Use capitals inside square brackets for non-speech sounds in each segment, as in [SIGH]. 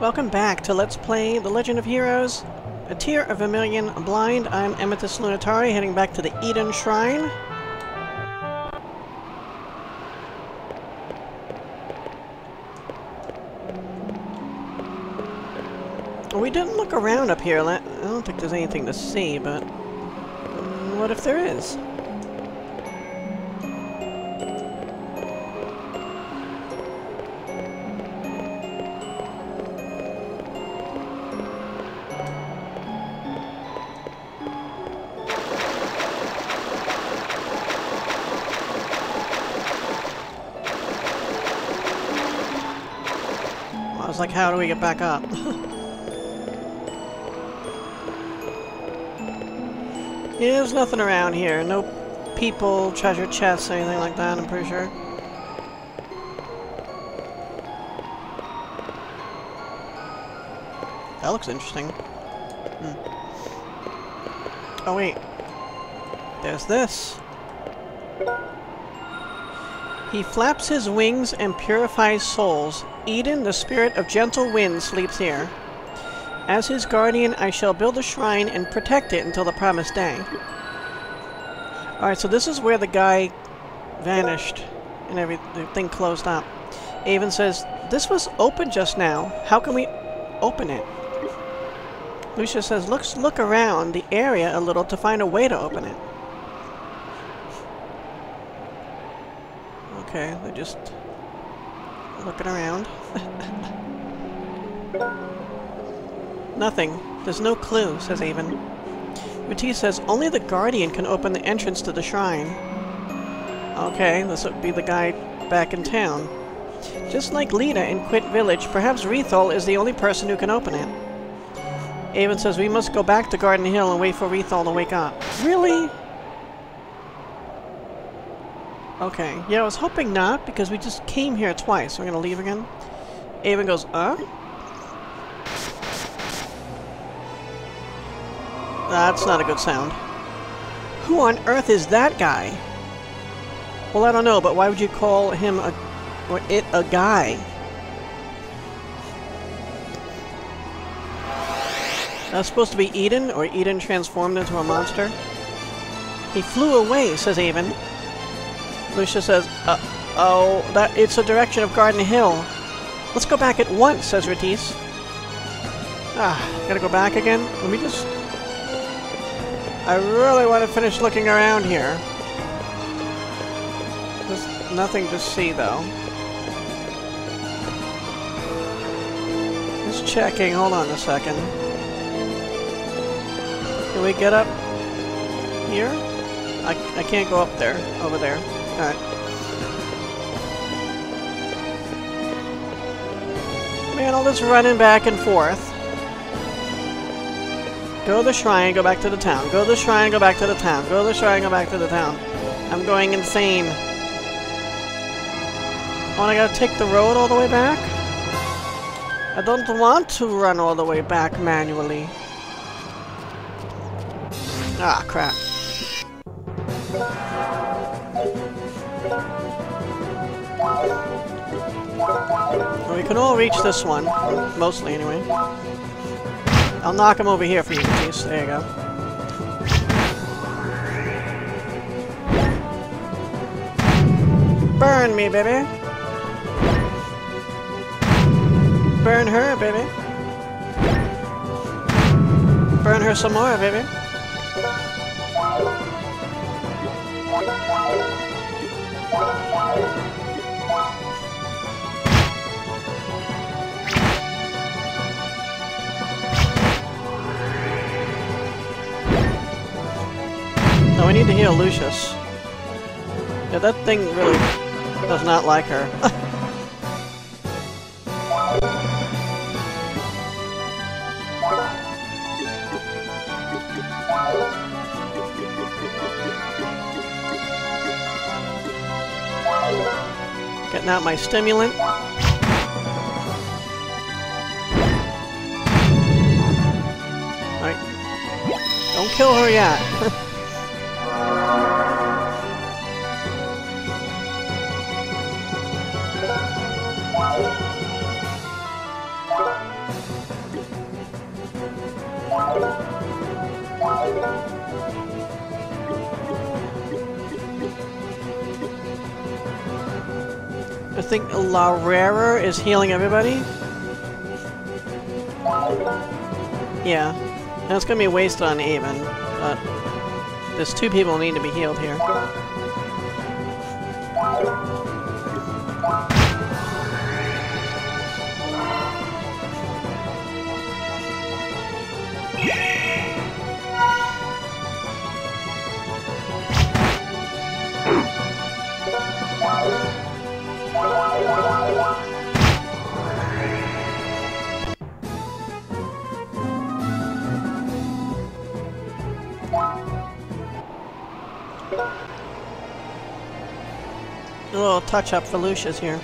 Welcome back to Let's Play The Legend of Heroes, A Tear of Vermillion Blind. I'm Amethyst Lunitari, heading back to the Idun Shrine. We didn't look around up here. I don't think there's anything to see, but... What if there is? How do we get back up? [LAUGHS] yeah, there's nothing around here. No people, treasure chests, anything like that, I'm pretty sure. That looks interesting. Hmm. Oh, wait. There's this. He flaps his wings and purifies souls. Idun, the spirit of gentle wind, sleeps here. As his guardian, I shall build a shrine and protect it until the promised day. Alright, so this is where the guy vanished and everything closed up. Avin says, This was open just now. How can we open it? Lucia says, Let's look around the area a little to find a way to open it. Okay, they're just looking around. [LAUGHS] Nothing. There's no clue, says Avin. Matisse says, only the Guardian can open the entrance to the shrine. Okay, this would be the guy back in town. Just like Lita in Quit Village, perhaps Rethol is the only person who can open it. Avin says, we must go back to Garden Hill and wait for Rethol to wake up. Really? Okay. Yeah, I was hoping not, because we just came here twice. We're gonna leave again. Avin goes, uh? That's not a good sound. Who on earth is that guy? Well, I don't know, but why would you call him a... or it a guy? That's supposed to be Idun, or Idun transformed into a monster? He flew away, says Avin. Lucia says, uh, oh, that it's a direction of Garden Hill. Let's go back at once, says Rutice. Ah, gotta go back again? Let me just... I really want to finish looking around here. There's nothing to see, though. Just checking. Hold on a second. Can we get up here? I, I can't go up there. Over there. Man, all this running back and forth. Go to the shrine, go back to the town. Go to the shrine, go back to the town. Go to the shrine, go back to the town. I'm going insane. Oh, I gotta take the road all the way back? I don't want to run all the way back manually. Ah, crap. We can all reach this one. Mostly, anyway. I'll knock him over here for you, please. There you go. Burn me, baby! Burn her, baby! Burn her some more, baby! No, we need to heal Lucias. Yeah, that thing really does not like her. [LAUGHS] Getting out my stimulant. Alright. Don't kill her yet. [LAUGHS] I think La is healing everybody. Yeah. that's gonna be a waste on Avin, but there's two people need to be healed here. Touch up for Lucias here.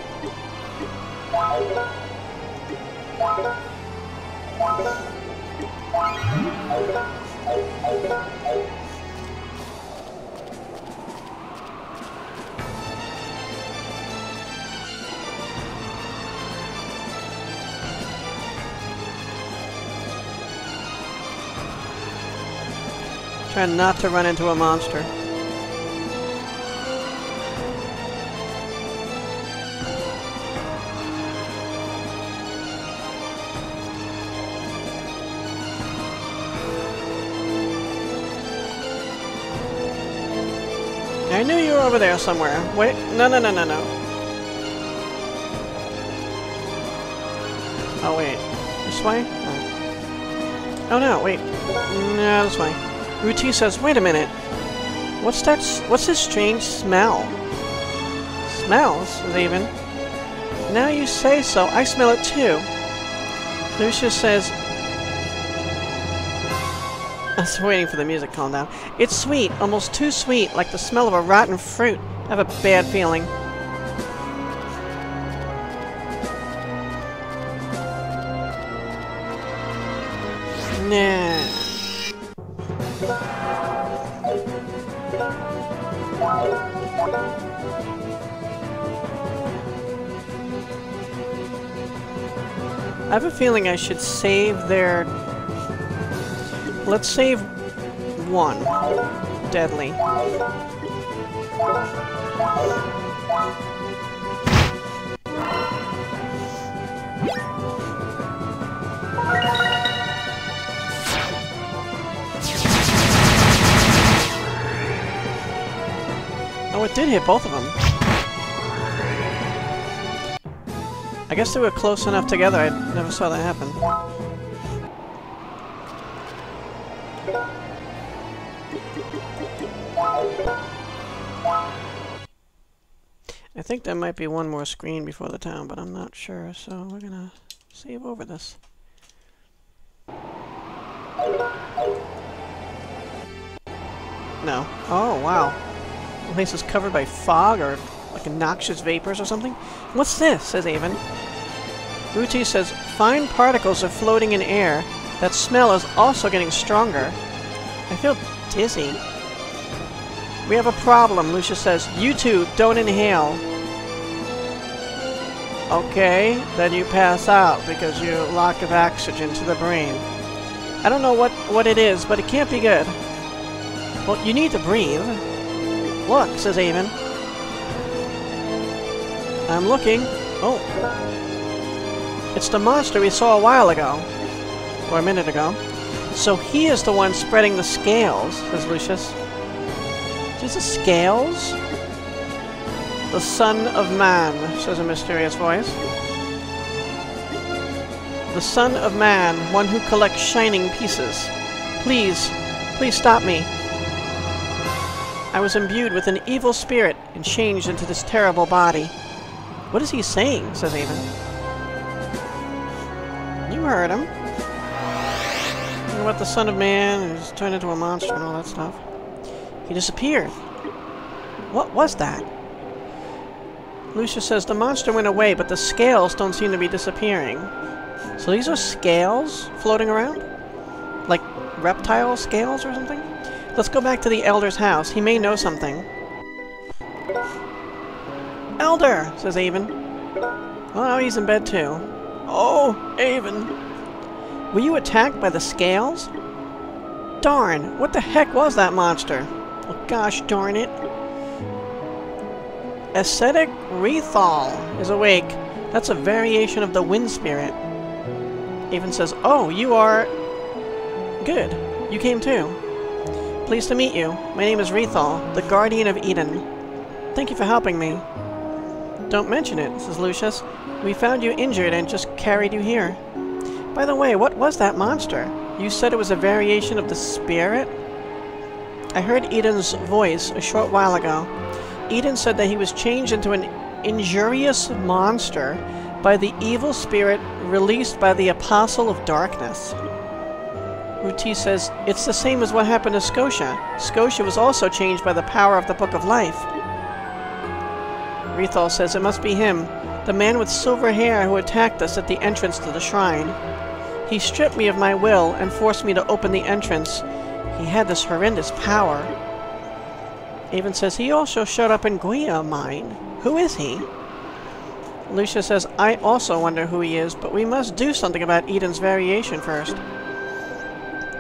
Try not to run into a monster. I knew you were over there somewhere. Wait, no, no, no, no, no. Oh, wait. This way? Oh, oh no, wait. No, this way. Ruti says, wait a minute. What's that, what's this strange smell? Smells, Avin. Now you say so, I smell it too. Lucias says, I was waiting for the music to calm down. It's sweet, almost too sweet, like the smell of a rotten fruit. I have a bad feeling. Nah. I have a feeling I should save their... Let's save one. Deadly. Oh, it did hit both of them. I guess they were close enough together, I never saw that happen. Think there might be one more screen before the town, but I'm not sure, so we're gonna save over this. No. Oh, wow. The place is covered by fog or like noxious vapors or something. What's this? says Avin. Ruti says, fine particles are floating in air. That smell is also getting stronger. I feel dizzy. We have a problem, Lucia says. You two, don't inhale. Okay, then you pass out because you lack of oxygen to the brain. I don't know what, what it is, but it can't be good. Well, you need to breathe. Look, says Avin. I'm looking. Oh. It's the monster we saw a while ago. Or a minute ago. So he is the one spreading the scales, says Lucias. Just the scales? The son of man, says a mysterious voice. The son of man, one who collects shining pieces. Please, please stop me. I was imbued with an evil spirit and changed into this terrible body. What is he saying? says Avin. You heard him. About the son of man, he's turned into a monster and all that stuff. He disappeared. What was that? Lucia says the monster went away, but the scales don't seem to be disappearing. So these are scales floating around? Like reptile scales or something? Let's go back to the Elder's house. He may know something. Elder, says Avin. Oh, he's in bed too. Oh, Avin. Were you attacked by the scales? Darn, what the heck was that monster? Oh, gosh darn it. Ascetic Rethal is awake. That's a variation of the wind spirit. Avin says, Oh, you are... Good. You came too. Pleased to meet you. My name is Rethal, the Guardian of Idun. Thank you for helping me. Don't mention it, says Lucias. We found you injured and just carried you here. By the way, what was that monster? You said it was a variation of the spirit? I heard Idun's voice a short while ago. Idun said that he was changed into an injurious monster by the evil spirit released by the Apostle of Darkness. Ruti says, It's the same as what happened to Scotia. Scotia was also changed by the power of the Book of Life. Rethal says it must be him, the man with silver hair who attacked us at the entrance to the shrine. He stripped me of my will and forced me to open the entrance. He had this horrendous power. Avin says he also showed up in Guia mine. Who is he? Lucia says, I also wonder who he is, but we must do something about Idun's variation first.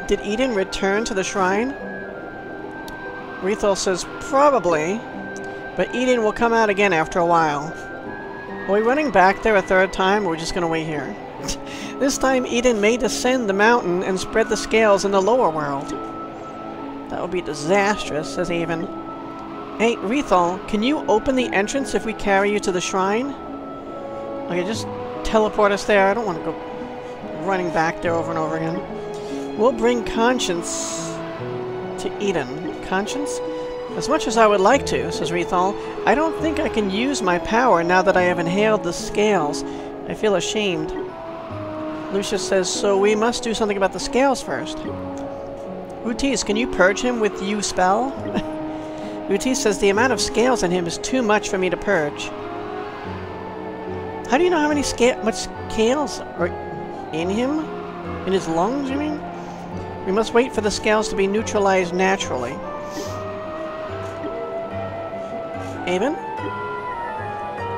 Did Idun return to the shrine? Rethal says, probably, but Idun will come out again after a while. Are we running back there a third time, or are we just going to wait here? [LAUGHS] this time Idun may descend the mountain and spread the scales in the lower world. That would be disastrous, says Avin. Hey, Rethal, can you open the entrance if we carry you to the shrine? Okay, just teleport us there. I don't want to go running back there over and over again. We'll bring Conscience to Idun. Conscience? As much as I would like to, says Rethal, I don't think I can use my power now that I have inhaled the scales. I feel ashamed. Lucias says, so we must do something about the scales first. Utis, can you purge him with you spell? [LAUGHS] Utis says the amount of scales in him is too much for me to purge. How do you know how many scale much scales are in him? In his lungs, you mean? We must wait for the scales to be neutralized naturally. Avin?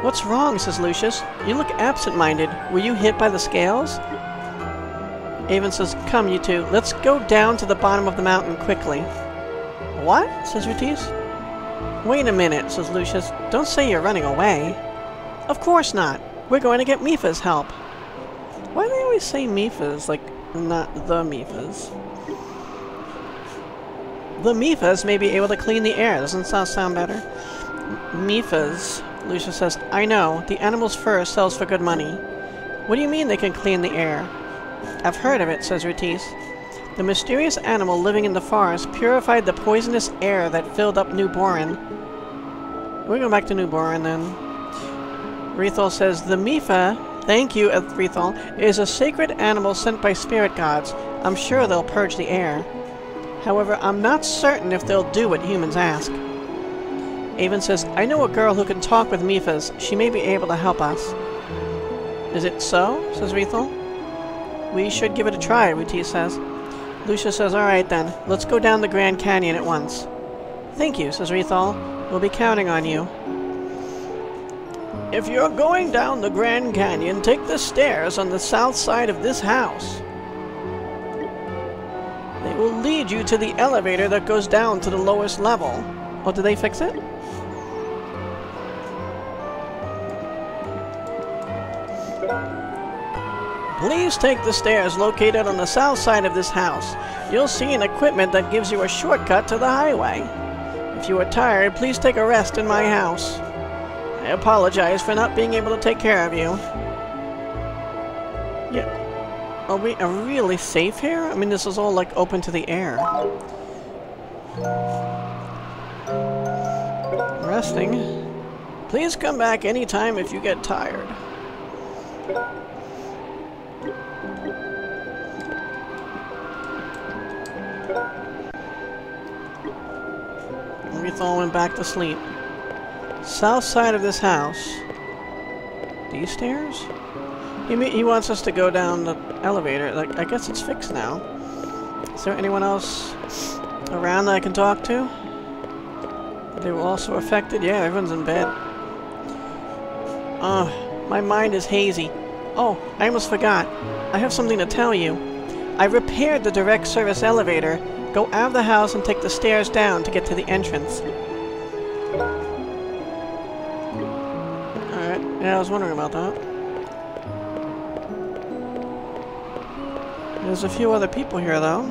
What's wrong, says Lucias. You look absent-minded. Were you hit by the scales? Avin says, Come, you two. Let's go down to the bottom of the mountain quickly. What? says Rutice. Wait a minute, says Lucias. Don't say you're running away. Of course not. We're going to get Mipha's help. Why do they always say Mipha's, like, not the Mipha's? The Mifas may be able to clean the air. Doesn't that sound better? Mifas, Lucias says. I know. The animal's fur sells for good money. What do you mean they can clean the air? I've heard of it, says Rutice. The mysterious animal living in the forest purified the poisonous air that filled up New Boran. We go back to New Boran then. Rethal says, The Mifa, thank you, uh, Rethal, is a sacred animal sent by spirit gods. I'm sure they'll purge the air. However, I'm not certain if they'll do what humans ask. Avin says, I know a girl who can talk with Mifas. She may be able to help us. Is it so? says Rethal. We should give it a try, Ruti says. Lucia says, alright then, let's go down the Grand Canyon at once. Thank you, says Rethal. We'll be counting on you. If you're going down the Grand Canyon, take the stairs on the south side of this house. They will lead you to the elevator that goes down to the lowest level. Oh, did they fix it? Please take the stairs located on the south side of this house. You'll see an equipment that gives you a shortcut to the highway. If you are tired, please take a rest in my house. I apologize for not being able to take care of you. Yeah. Are we are really safe here? I mean, this is all, like, open to the air. Resting. Please come back anytime if you get tired. Rethal went back to sleep. South side of this house. These stairs? He, he wants us to go down the elevator. Like, I guess it's fixed now. Is there anyone else around that I can talk to? They were also affected? Yeah, everyone's in bed. Ugh, my mind is hazy. Oh, I almost forgot. I have something to tell you. I repaired the direct service elevator. Go out of the house and take the stairs down to get to the entrance. Alright, yeah, I was wondering about that. There's a few other people here, though.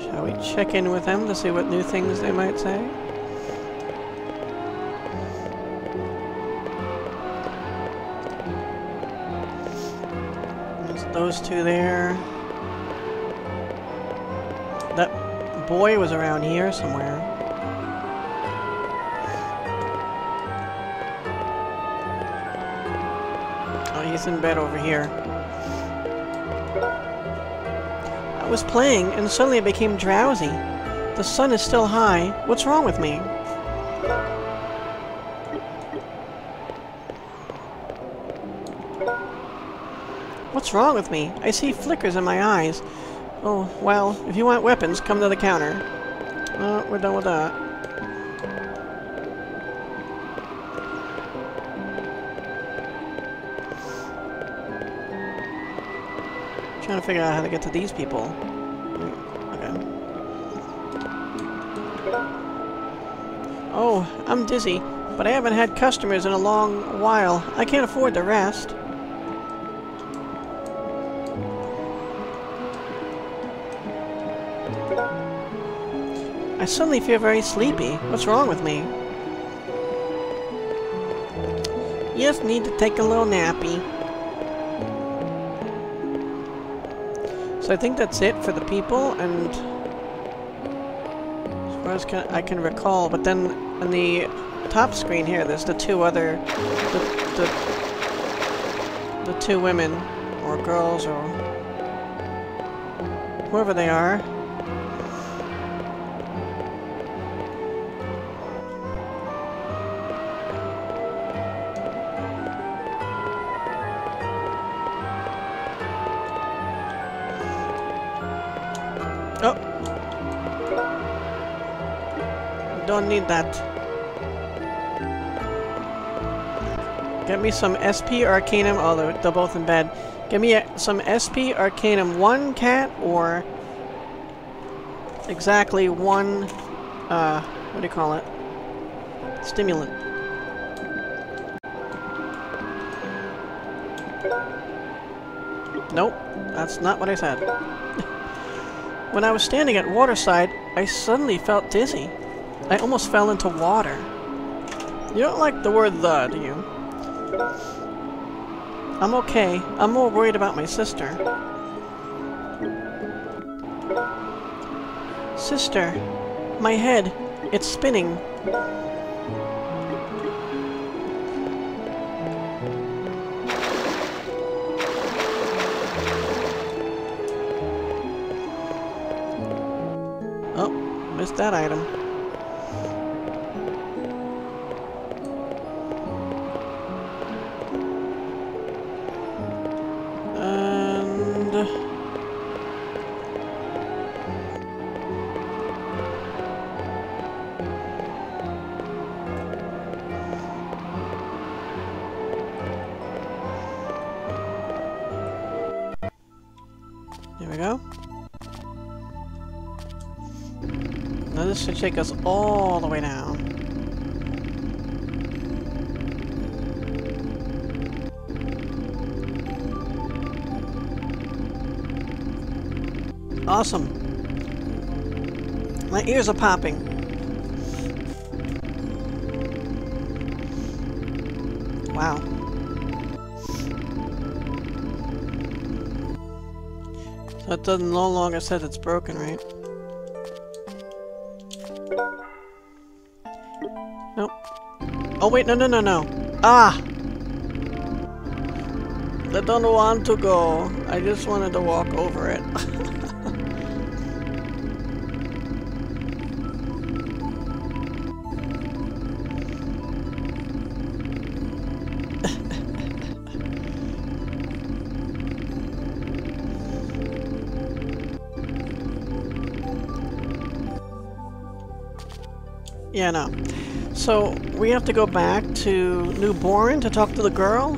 Shall we check in with them to see what new things they might say? There's those two there. Boy was around here somewhere. Oh, he's in bed over here. I was playing, and suddenly I became drowsy. The sun is still high. What's wrong with me? What's wrong with me? I see flickers in my eyes. Oh, well, if you want weapons, come to the counter. Oh, we're done with that. Trying to figure out how to get to these people. Hmm, okay. Oh, I'm dizzy, but I haven't had customers in a long while. I can't afford to rest. I suddenly feel very sleepy. What's wrong with me? You just need to take a little nappy. So I think that's it for the people, and as far as can, I can recall, but then on the top screen here, there's the two other, the, the, the two women, or girls, or whoever they are. Don't need that. Get me some SP Arcanum. Oh, they're, they're both in bed. Give me a, some SP Arcanum 1 cat or exactly one, uh, what do you call it? Stimulant. Nope, that's not what I said. [LAUGHS] When I was standing at waterside, I suddenly felt dizzy. I almost fell into water. You don't like the word the, do you? I'm okay. I'm more worried about my sister. Sister, my head, it's spinning. Oh, missed that item. Take us all the way down. Awesome. My ears are popping. Wow. So doesn't no longer says it's broken, right? Oh wait, no, no, no, no. Ah! I don't want to go. I just wanted to walk over it. [LAUGHS] yeah, no so we have to go back to Newborn to talk to the girl,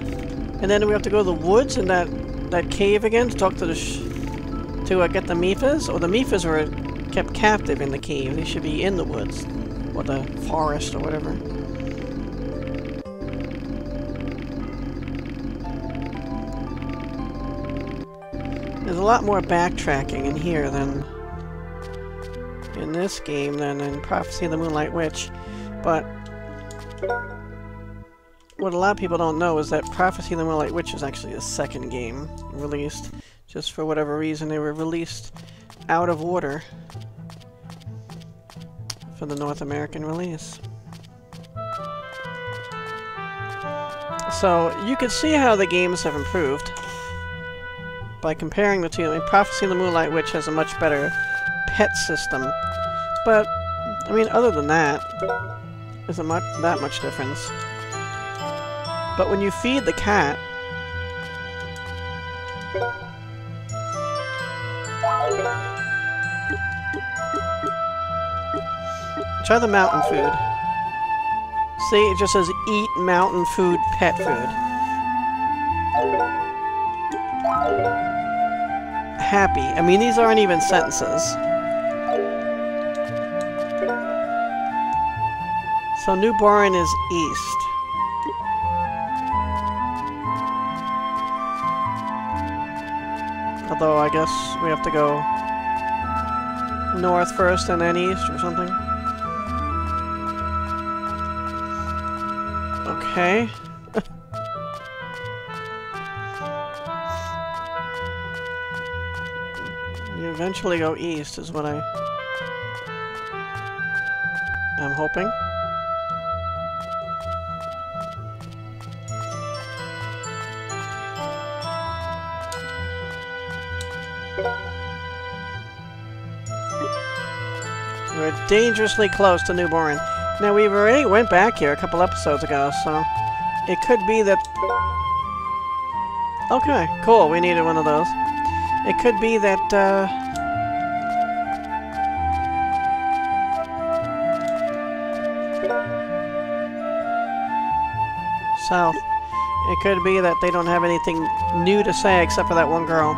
and then we have to go to the woods and that that cave again to talk to the to uh, get the Mephas, or oh, the Mephas were kept captive in the cave. They should be in the woods, or the forest, or whatever. There's a lot more backtracking in here than in this game than in Prophecy of the Moonlight Witch, but what a lot of people don't know is that Prophecy of the Moonlight Witch is actually the second game released. Just for whatever reason, they were released out of order for the North American release. So, you can see how the games have improved by comparing the two. I mean, Prophecy of the Moonlight Witch has a much better pet system, but, I mean, other than that, isn't much, that much difference. But when you feed the cat, Try the mountain food. See, it just says eat mountain food, pet food. Happy. I mean, these aren't even sentences. So New Boren is east. Although I guess we have to go north first and then east or something. Okay. [LAUGHS] you eventually go east is what I am hoping. Dangerously close to newborn. Now, we've already went back here a couple episodes ago, so it could be that... Okay, cool, we needed one of those. It could be that, uh... South. It could be that they don't have anything new to say except for that one girl.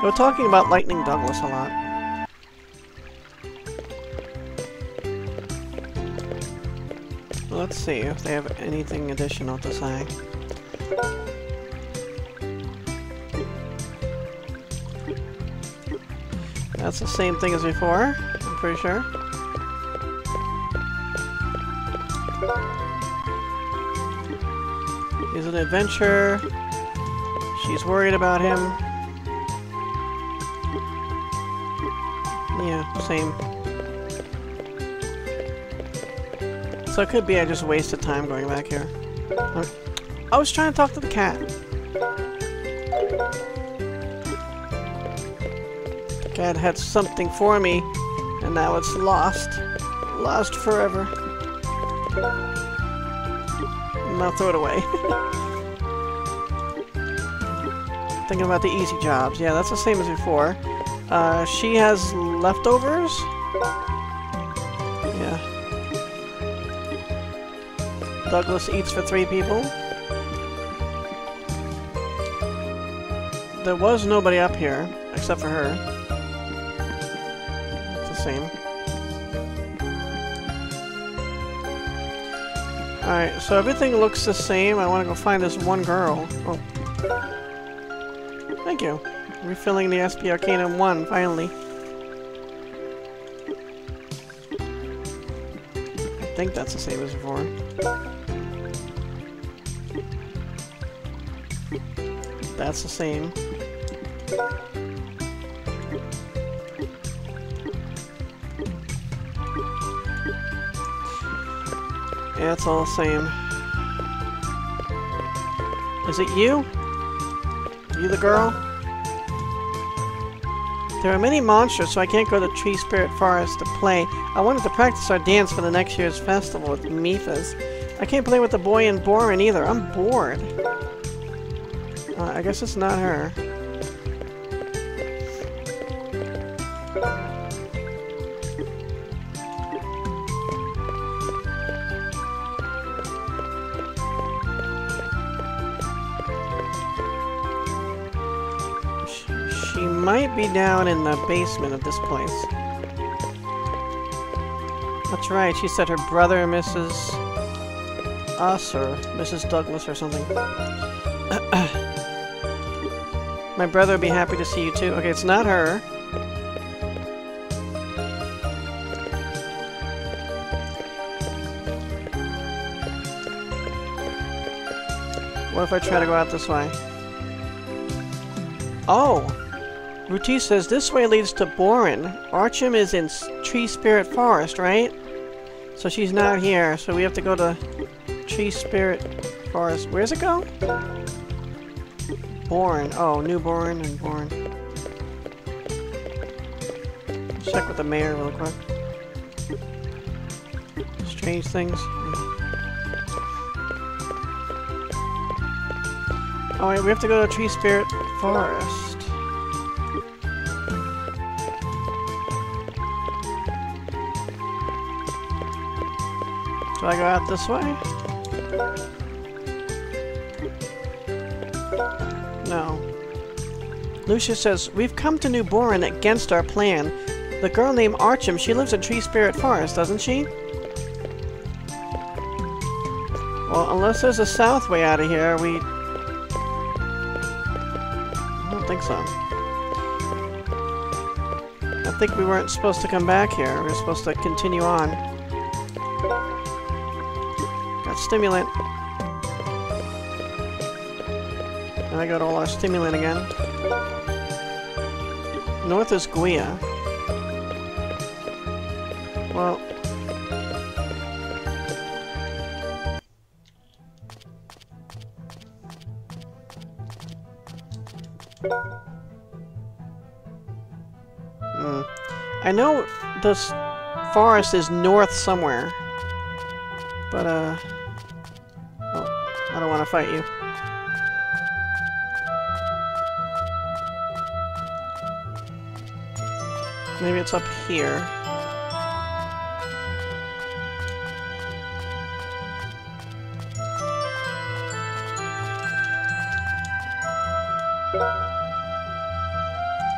They were talking about Lightning Douglas a lot. See if they have anything additional to say. That's the same thing as before, I'm pretty sure. He's an adventurer. She's worried about him. Yeah, same. So it could be I just wasted time going back here. I was trying to talk to the cat. The cat had something for me, and now it's lost. Lost forever. Now throw it away. [LAUGHS] Thinking about the easy jobs. Yeah, that's the same as before. Uh, she has leftovers? Douglas eats for three people. There was nobody up here, except for her. It's the same. Alright, so everything looks the same. I want to go find this one girl. Oh. Thank you. Refilling the SP Arcanum 1, finally. I think that's the same as before. That's the same. Yeah, it's all the same. Is it you? You the girl? There are many monsters, so I can't go to Tree Spirit Forest to play. I wanted to practice our dance for the next year's festival with Mipha's. I can't play with the boy in Boren either. I'm bored. Uh, I guess it's not her. She, might be down in the basement of this place. That's right, she said her brother Mrs. Us or Mrs. Douglas or something. [CLEARS THROAT] My brother would be happy to see you too. Okay, it's not her. What if I try to go out this way? Oh! Ruti says this way leads to Boren. Archim is in Tree Spirit Forest, right? So she's not here, so we have to go to Tree Spirit Forest. Where's it go? Boren. Oh, New Boren and Boren. Check with the mayor real quick. Strange things. Oh wait, we have to go to Tree Spirit Forest. Do I go out this way? No. Lucias says, We've come to New Boren against our plan. The girl named Archim, she lives in Tree Spirit Forest, doesn't she? Well, unless there's a south way out of here, we... I don't think so. I think we weren't supposed to come back here. We were supposed to continue on. Got stimulant. I got all our stimulant again. North is Guia. Well... Hmm. I know this forest is north somewhere. But, uh... Oh, I don't want to fight you. Maybe it's up here.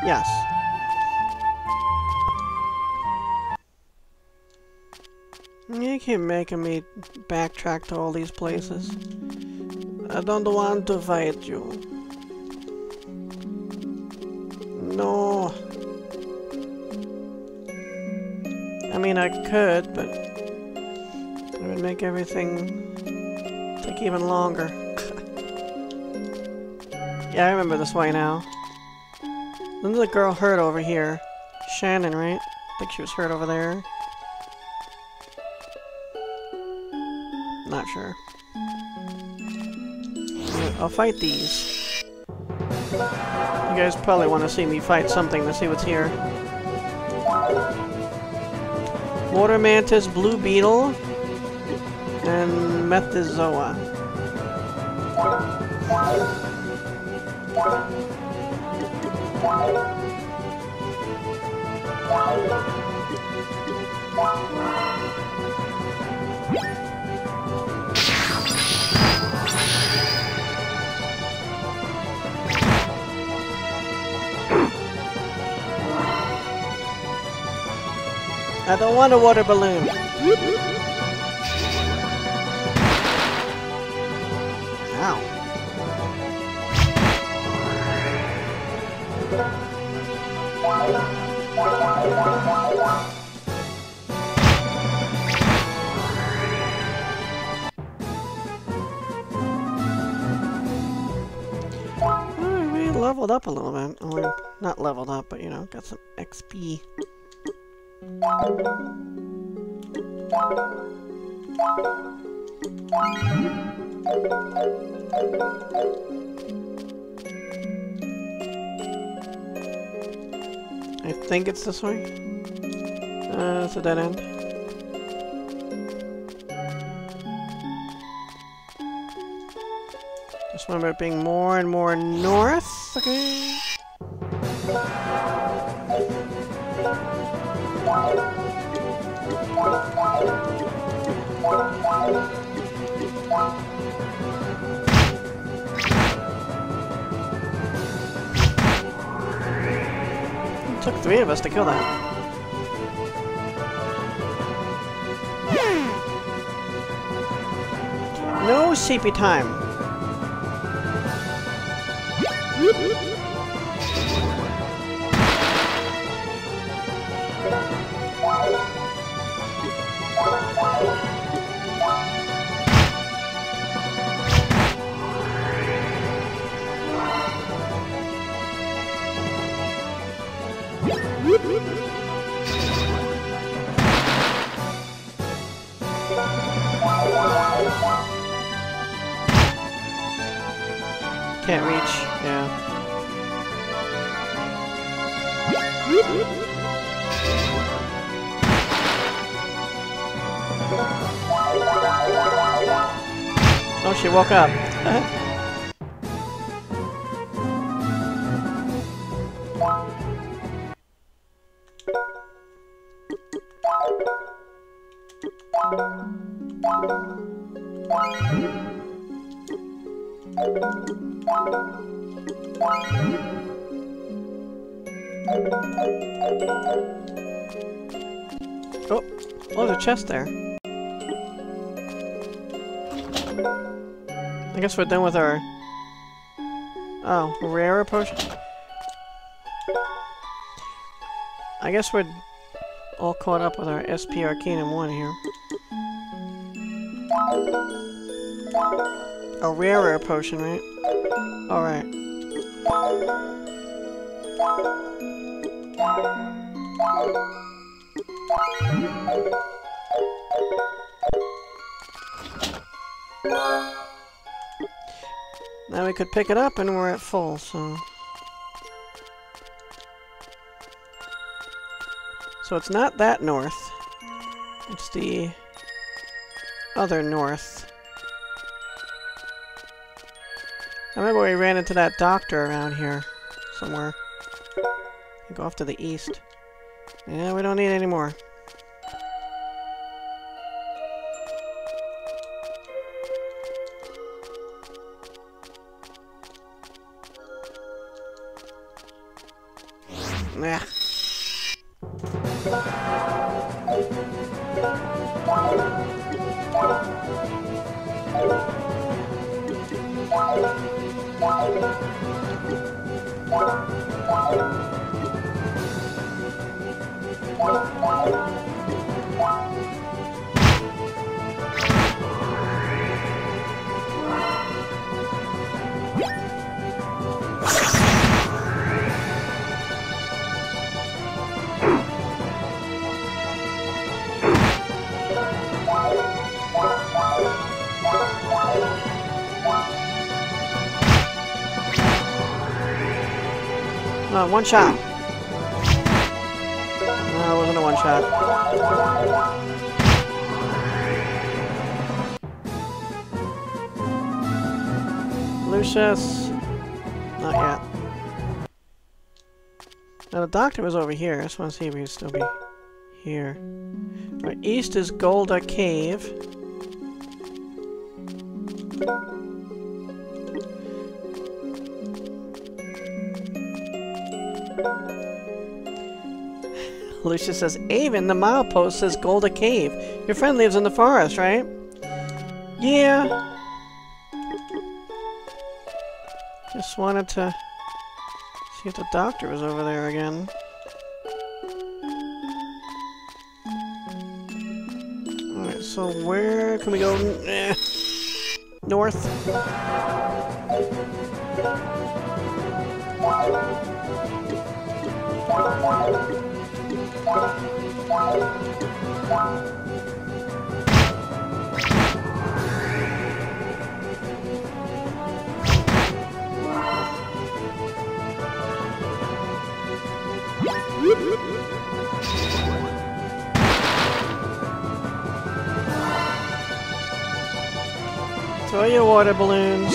Yes. You keep making me backtrack to all these places. I don't want to fight you. I could, but it would make everything take even longer. [LAUGHS] yeah, I remember this way now. Then the girl hurt over here. Shannon, right? I think she was hurt over there. Not sure. I'll fight these. You guys probably want to see me fight something to see what's here. Water Mantis, Blue Beetle, and Methozoa. I don't want a water balloon. Ow. Hmm, we leveled up a little bit. Or not leveled up, but you know, got some XP. I think it's this way. Uh, it's a dead end. Just remember it being more and more north. Okay. Took three of us to kill that. No CP time. Can't reach. Yeah. Oh, she woke up. [LAUGHS] chest there. I guess we're done with our... Oh, rarer potion? I guess we're all caught up with our SP Arcanum 1 here. A rarer potion, right? Alright. Now we could pick it up and we're at full, so... So it's not that north. It's the other north. I remember we ran into that doctor around here somewhere. Go off to the east. Yeah, we don't need any more. Uh, one shot. No, it wasn't a one shot. Lucias. Not yet. Now the doctor was over here. I just want to see if he would still be here. Right, east is Golda Cave. Lucias says, Avin, the milepost says Golda Cave. Your friend lives in the forest, right? Yeah. Just wanted to see if the doctor was over there again. Alright, so where can we go? Eh. North. Throw your water balloons.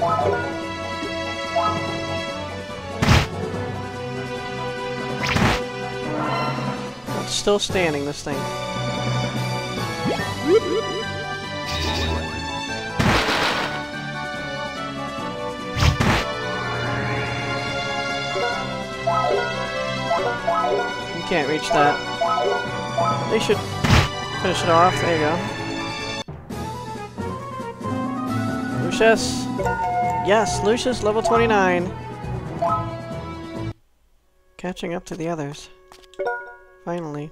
It's still standing, this thing. You can't reach that. They should finish it off. There you go. Lucias. Yes, Lucias, level 29. Catching up to the others. Finally.